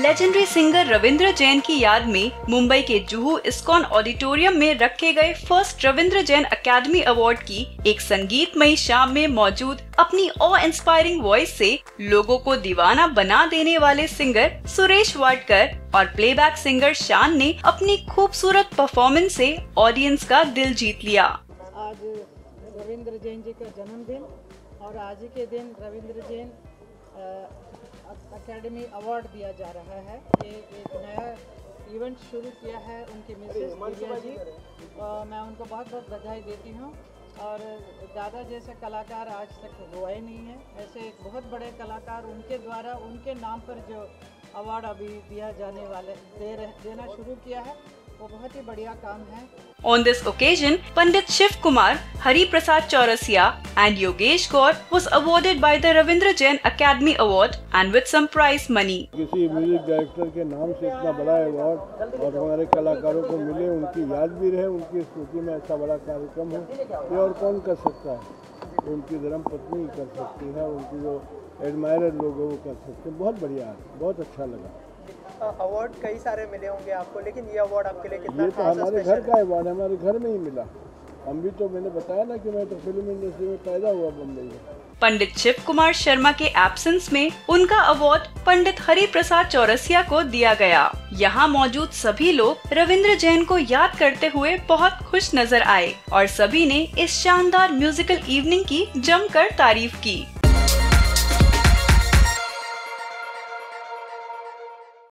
Legendary singer Ravindra Jain की याद में मुंबई के जुहू इस्कॉन ऑडिटोरियम में रखे गए first Ravindra Jain academy award की एक संगीतमयी शाम में मौजूद अपनी ऑ इंस्पायरिंग वॉइस से लोगों को दीवाना बना देने वाले सिंगर सुरेश वाडकर और प्लेबैक सिंगर शान ने अपनी खूबसूरत परफॉर्मेंस से ऑडियंस का दिल जीत लिया। आज रविंद्र जैन जी का जन्मदिन और आज के दिन रविंद्र जैन एकेडमी अवार्ड दिया जा रहा है। ये एक नया इवेंट शुरू किया है उनकी मिसेस दिव्या जी। और मैं उनको बहुत बहुत बधाई देती हूँ। और दादा जैसे कलाकार आज तक हुआ ही नहीं है। ऐसे एक बहुत बड़े कलाकार उनके द्वारा उनके नाम पर जो अवार्ड अभी दिया जाने वाले दे रहे देना शुरू किया है वो बहुत ही बढ़िया काम है। On this occasion Pandit Shiv Kumar, Hari Prasad Chaurasia and Yogesh Gaur was awarded by the Ravindra Jain Academy Award and with some prize money. किसी म्यूज़िक डायरेक्टर के नाम से इतना बड़ा अवार्ड और हमारे कलाकारों को मिले उनकी याद भी रहे उनकी स्मृति में ऐसा बड़ा कार्यक्रम हो ये और कौन कर सकता है? उनकी धर्म पत्नी कर सकती है उनकी जो एडमायरर लोग हैं वो कर सकते हैं। बहुत बढ़िया है बहुत अच्छा लगा। अवार्ड कई सारे मिले होंगे आपको लेकिन ये अवार्ड आपके लिए कितना ये तो हमारे घर का अवार्ड है हमारे घर में ही मिला। हम भी तो मैंने बताया ना कि मैं तो फ़िल्म इंडस्ट्री में पैदा हुआ बम्बई में। पंडित शिव कुमार शर्मा के एब्सेंस में उनका अवार्ड पंडित हरि प्रसाद चौरसिया को दिया गया। यहाँ मौजूद सभी लोग रविंद्र जैन को याद करते हुए बहुत खुश नज़र आए और सभी ने इस शानदार म्यूजिकल इवनिंग की जमकर तारीफ़ की।